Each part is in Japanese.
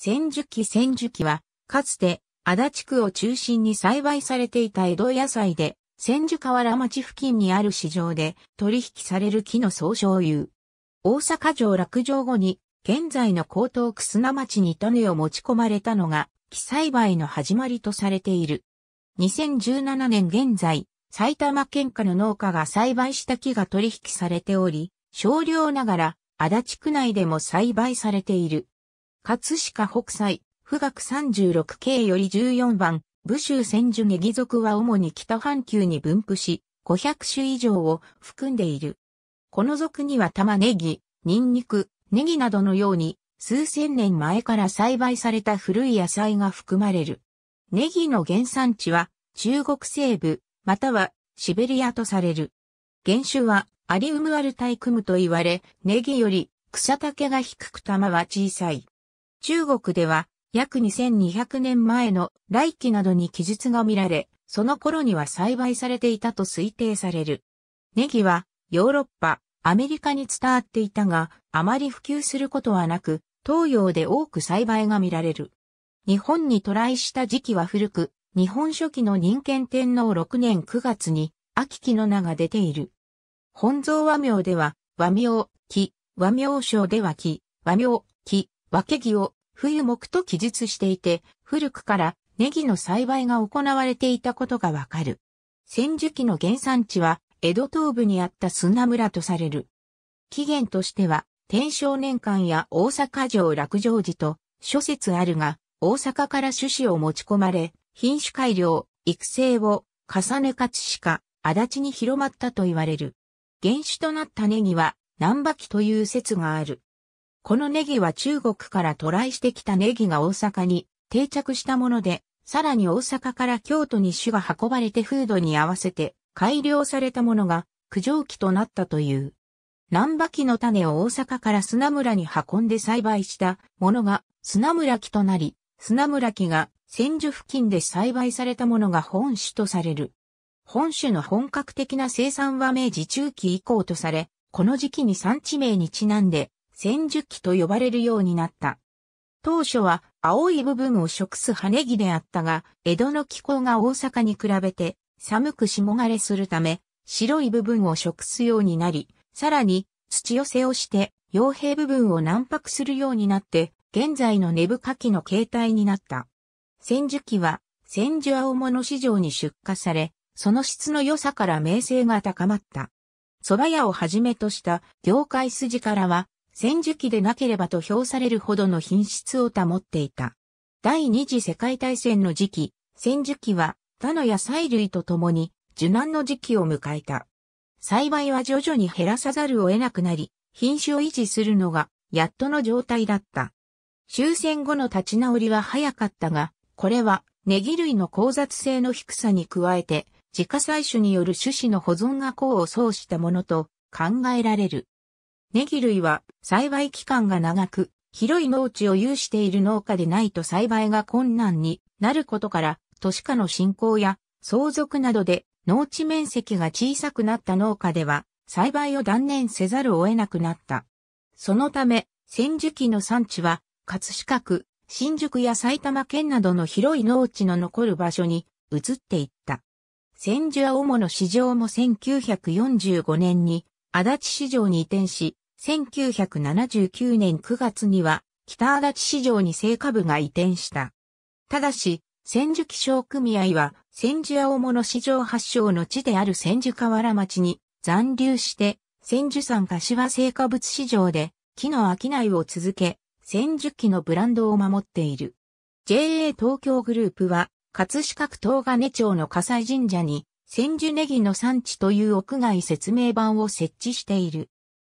千樹木千樹木は、かつて、足立区を中心に栽培されていた江戸野菜で、千樹河原町付近にある市場で取引される木の総称有。大阪城落城後に、現在の江東区砂町に種を持ち込まれたのが、木栽培の始まりとされている。2017年現在、埼玉県下の農家が栽培した木が取引されており、少量ながら足立区内でも栽培されている。葛飾北斎、富岳36系より14番、武州千住ネギ属は主に北半球に分布し、500種以上を含んでいる。この属には玉ねぎ、ニンニク、ネギなどのように数千年前から栽培された古い野菜が含まれる。ネギの原産地は中国西部、またはシベリアとされる。原種はアリウムアルタイクムと言われ、ネギより草丈が低く玉は小さい。中国では約2200年前の来期などに記述が見られ、その頃には栽培されていたと推定される。ネギはヨーロッパ、アメリカに伝わっていたが、あまり普及することはなく、東洋で多く栽培が見られる。日本に渡来した時期は古く、日本初期の人間天皇6年9月に、秋木の名が出ている。本草和名では、和名、木、和名称では木、和名、木、和け木を冬木と記述していて、古くからネギの栽培が行われていたことがわかる。千樹木の原産地は、江戸東部にあった砂村とされる。起源としては、天正年間や大阪城落城時と諸説あるが、大阪から種子を持ち込まれ、品種改良、育成を重ね勝ちか、足立に広まったと言われる。原種となったネギは、南波木という説がある。このネギは中国から渡来してきたネギが大阪に定着したもので、さらに大阪から京都に種が運ばれて風土に合わせて改良されたものが九条木となったという。南波木の種を大阪から砂村に運んで栽培したものが砂村木となり、砂村木が千住付近で栽培されたものが本種とされる。本種の本格的な生産は明治中期以降とされ、この時期に産地名にちなんで千樹木と呼ばれるようになった。当初は青い部分を食す葉ネギであったが、江戸の気候が大阪に比べて寒く霜枯れするため、白い部分を食すようになり、さらに土寄せをして傭兵部分を軟白するようになって、現在の根深きの形態になった。千樹木は千住青物市場に出荷され、その質の良さから名声が高まった。蕎麦屋をはじめとした業界筋からは戦時期でなければと評されるほどの品質を保っていた。第二次世界大戦の時期、戦時期は他の野菜類とともに受難の時期を迎えた。栽培は徐々に減らさざるを得なくなり、品種を維持するのがやっとの状態だった。終戦後の立ち直りは早かったが、これはネギ類の交雑性の低さに加えて、自家採取による種子の保存が功を奏したものと考えられる。ネギ類は栽培期間が長く、広い農地を有している農家でないと栽培が困難になることから、都市化の進行や相続などで農地面積が小さくなった農家では、栽培を断念せざるを得なくなった。そのため、千樹期の産地は、葛飾区、新宿や埼玉県などの広い農地の残る場所に移っていった。千住青物市場も1945年に足立市場に移転し、1979年9月には北足立市場に成果部が移転した。ただし、千住気象組合は千住青物市場発祥の地である千住河原町に残留して、千住山柏成果物市場で木の商いを続け、千住木のブランドを守っている。JA 東京グループは、葛飾区東金町の火災神社に千住ネギの産地という屋外説明板を設置している。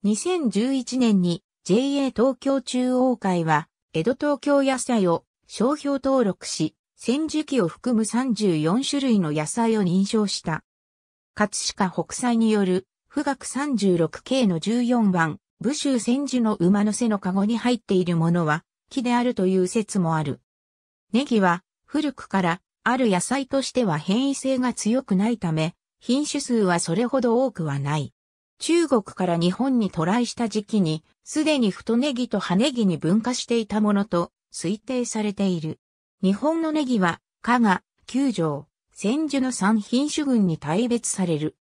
2011年に JA 東京中央会は江戸東京野菜を商標登録し、千住木を含む34種類の野菜を認証した。葛飾北斎による富岳 36K の14番、武州千住の馬の背のカゴに入っているものは木であるという説もある。ネギは古くからある野菜としては変異性が強くないため、品種数はそれほど多くはない。中国から日本に渡来した時期に、すでに太ネギと葉ネギに分化していたものと推定されている。日本のネギは、加賀、九条、千住の三品種群に大別される。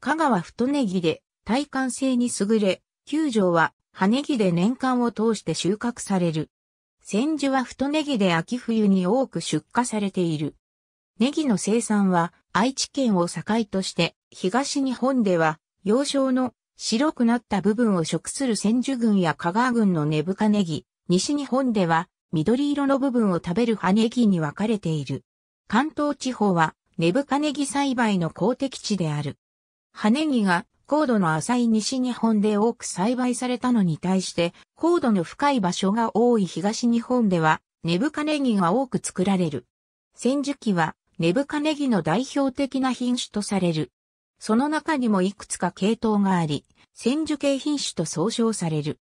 香川太ネギで耐寒性に優れ、九条は葉ネギで年間を通して収穫される。千住は太ネギで秋冬に多く出荷されている。ネギの生産は愛知県を境として東日本では幼少の白くなった部分を食する千住群や香川群の根深ネギ、西日本では緑色の部分を食べる葉ネギに分かれている。関東地方は根深ネギ栽培の公的地である。葉ネギが高度の浅い西日本で多く栽培されたのに対して、高度の深い場所が多い東日本では根深ネギが多く作られる。千樹期は根深ネギの代表的な品種とされる。その中にもいくつか系統があり、千樹系品種と総称される。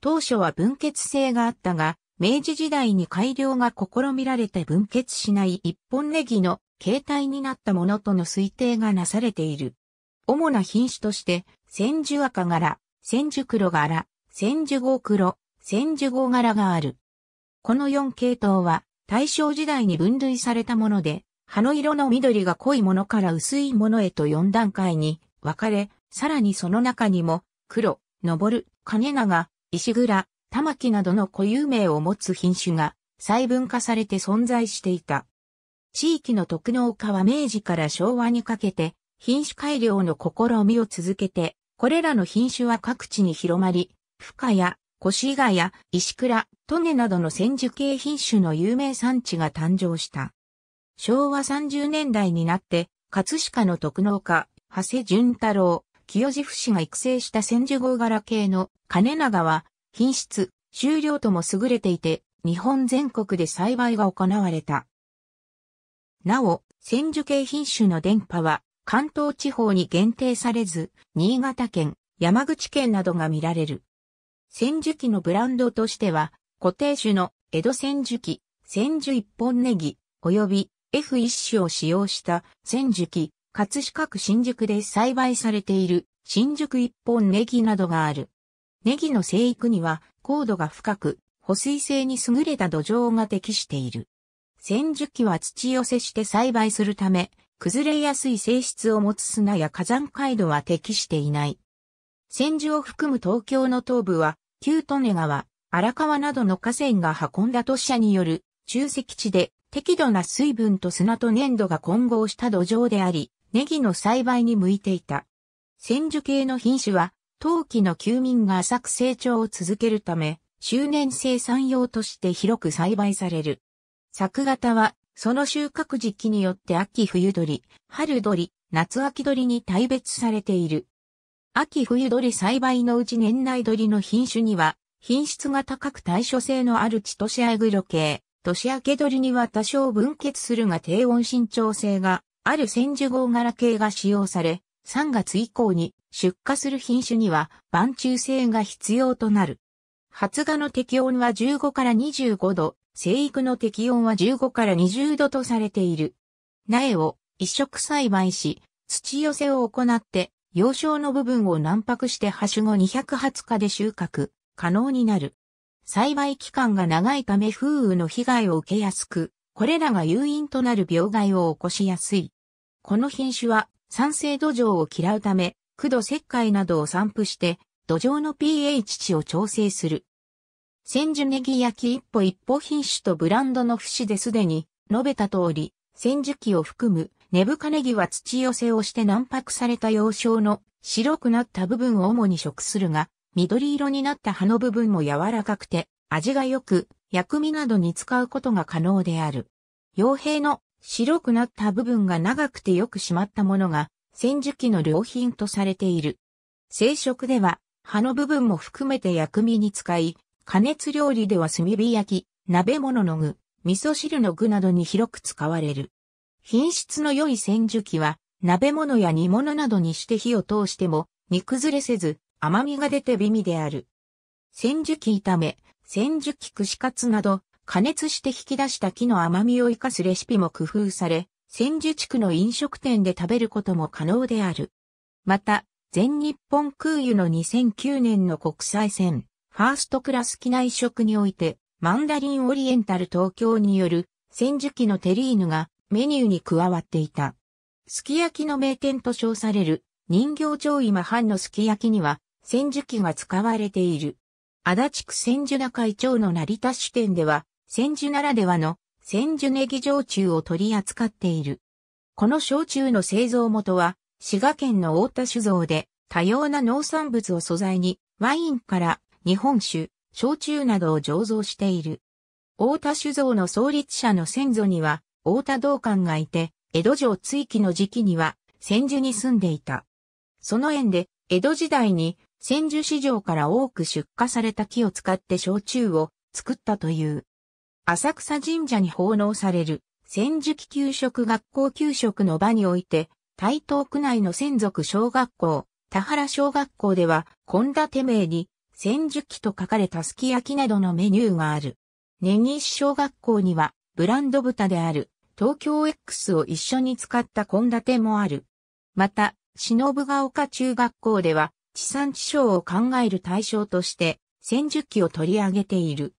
当初は分血性があったが、明治時代に改良が試みられて分血しない一本ネギの形態になったものとの推定がなされている。主な品種として、千住赤柄、千住黒柄、千住号黒、千住号柄がある。この4系統は大正時代に分類されたもので、葉の色の緑が濃いものから薄いものへと4段階に分かれ、さらにその中にも黒、登る、金長、石倉、玉木などの固有名を持つ品種が細分化されて存在していた。地域の特農家は明治から昭和にかけて品種改良の試みを続けて、これらの品種は各地に広まり、深谷、越谷、石倉、トゲなどの千樹系品種の有名産地が誕生した。昭和30年代になって、葛飾の特農家、長谷淳太郎、清治府市が育成した千住号柄系の金長は、品質、収量とも優れていて、日本全国で栽培が行われた。なお、千樹系品種の電波は、関東地方に限定されず、新潟県、山口県などが見られる。千樹機のブランドとしては、固定種の江戸千樹機、千樹一本ネギ、及び F1 種を使用した千樹機、葛飾区新宿で栽培されている新宿一本ネギなどがある。ネギの生育には高度が深く、保水性に優れた土壌が適している。千樹機は土寄せして栽培するため、崩れやすい性質を持つ砂や火山街道は適していない。千樹を含む東京の東部は、旧利根川、荒川などの河川が運んだ土砂による中積地で適度な水分と砂と粘土が混合した土壌であり、ネギの栽培に向いていた。千樹系の品種は冬季の休眠が浅く成長を続けるため、周年生産用として広く栽培される。作型は、その収穫時期によって秋冬鳥、春鳥、夏秋鳥に大別されている。秋冬鳥栽培のうち年内鳥の品種には、品質が高く対処性のあるチトシアエグロ系、年明け鳥には多少分欠するが低温伸長性がある千樹号柄系が使用され、3月以降に出荷する品種には晩中性が必要となる。発芽の適温は15から25度、生育の適温は15から20度とされている。苗を一色栽培し、土寄せを行って、幼少の部分を軟白してハシ後220日で収穫可能になる。栽培期間が長いため風雨の被害を受けやすく、これらが誘因となる病害を起こしやすい。この品種は酸性土壌を嫌うため、苦土石灰などを散布して、土壌の pH 値を調整する。千住ネギ焼き一歩一歩品種とブランドの節ですでに述べた通り、千住機を含む根深ネギは土寄せをして軟白された幼少の白くなった部分を主に食するが、緑色になった葉の部分も柔らかくて味が良く、薬味などに使うことが可能である。傭兵の白くなった部分が長くてよく締まったものが、千樹機の良品とされている。生食では、葉の部分も含めて薬味に使い、加熱料理では炭火焼き、鍋物の具、味噌汁の具などに広く使われる。品質の良い千樹機は、鍋物や煮物などにして火を通しても、煮崩れせず、甘みが出て美味である。千樹機炒め、千樹機串カツなど、加熱して引き出した木の甘みを生かすレシピも工夫され、千住地区の飲食店で食べることも可能である。また、全日本空輸の2009年の国際線、ファーストクラス機内食において、マンダリンオリエンタル東京による千住機のテリーヌがメニューに加わっていた。すき焼きの名店と称される人形町今半のすき焼きには千住機が使われている。足立区千住中会長の成田支店では千住ならではの千住ネギ焼酎を取り扱っている。この焼酎の製造元は滋賀県の大田酒造で多様な農産物を素材にワインから日本酒、焼酎などを醸造している。大田酒造の創立者の先祖には大田道館がいて、江戸城追記の時期には千住に住んでいた。その縁で江戸時代に千住市場から多く出荷された木を使って焼酎を作ったという。浅草神社に奉納される千住期給食学校給食の場において台東区内の専属小学校、田原小学校では、献立名に、千樹記と書かれたすき焼きなどのメニューがある。根岸小学校には、ブランド豚である、東京 X を一緒に使った献立もある。また、忍ヶ丘中学校では、地産地消を考える対象として、千樹記を取り上げている。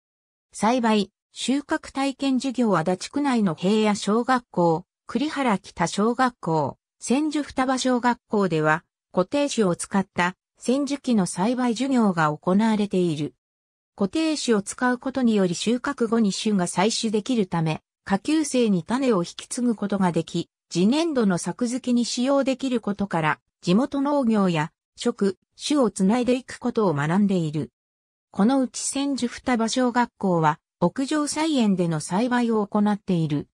栽培、収穫体験授業足立区内の平野小学校、栗原北小学校、千住双葉小学校では固定種を使った千樹機の栽培授業が行われている。固定種を使うことにより収穫後に種が採取できるため、下級生に種を引き継ぐことができ、次年度の作付けに使用できることから、地元農業や食、種をつないでいくことを学んでいる。このうち千住双葉小学校は、屋上菜園での栽培を行っている。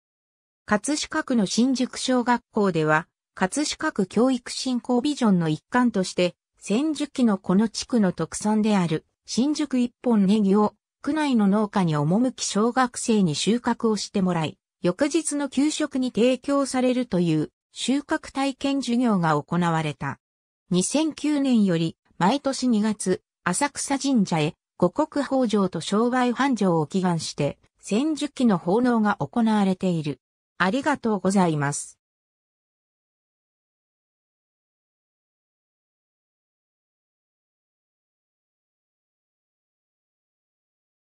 葛飾区の新宿小学校では、葛飾区教育振興ビジョンの一環として、千住期のこの地区の特産である新宿一本ネギを区内の農家に赴き小学生に収穫をしてもらい、翌日の給食に提供されるという収穫体験授業が行われた。2009年より毎年2月、浅草神社へ五穀豊穣と商売繁盛を祈願して、千住期の奉納が行われている。ありがとうございます。